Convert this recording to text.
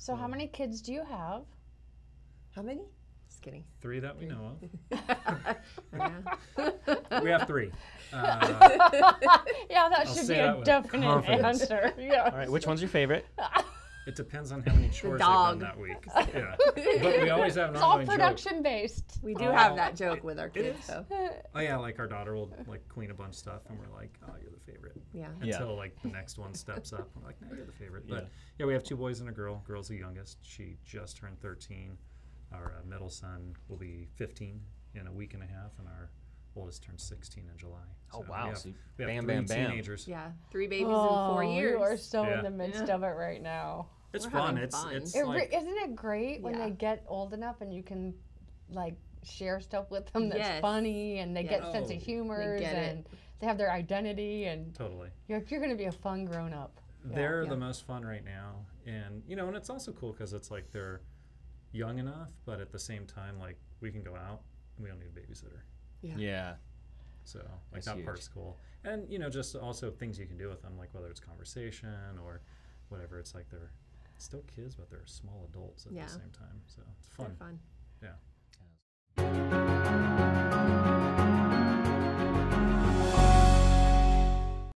So how many kids do you have? How many? Just kidding. Three that we know of. We have three. Uh, Yeah, that I'll should be a with definite confidence. answer. Yeah. All right, which one's your favorite? it depends on how many chores they've done that week. Yeah, but we always have an It's all ongoing joke. production based. We do Oh, have that joke with our it kids, is. so Oh yeah, like our daughter will like clean a bunch of stuff, and we're like, "Oh, you're the favorite." Yeah. Yeah. Until like the next one steps up, I'm like, "No, you're the favorite." But yeah, we have two boys and a girl. Girl's the youngest. She just turned 13. Our uh, middle son will be 15 in a week and a half, and our oldest turned 16 in July. Oh, wow. We have, So we have bam, three bam, bam. teenagers. Yeah, three babies oh, in four years. You are so Yeah. in the midst Yeah. of it right now. It's We're fun. It's fun. it's It re- like isn't it great when they get old enough and you can like share stuff with them that's Yes. funny and they Yes. get a sense of Oh. humor and. it. And they have their identity and totally. you're, you're going to be a fun grown up. They're Yeah. the most fun right now, and you know, and it's also cool because it's like they're young enough, but at the same time, like we can go out and we don't need a babysitter. Yeah. Yeah. So like That's that huge. part's cool, and you know, just also things you can do with them, like whether it's conversation or whatever. It's like they're still kids, but they're small adults at Yeah. the same time. So it's They're fun. fun. Yeah.